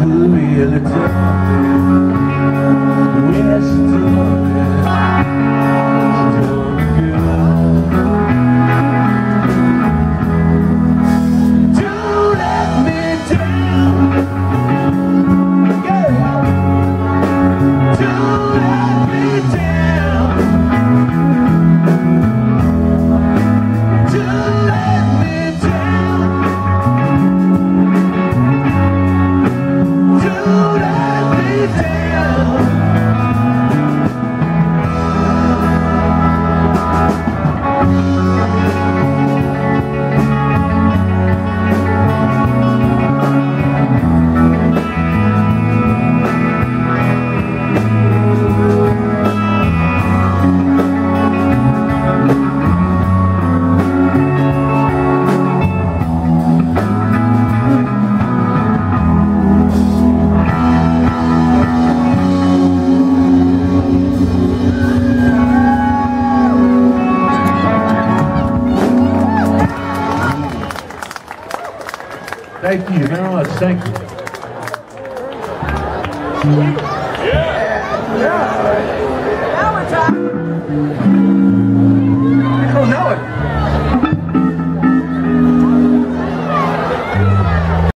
the reality Thank you very much. Thank you. Yeah. Yeah.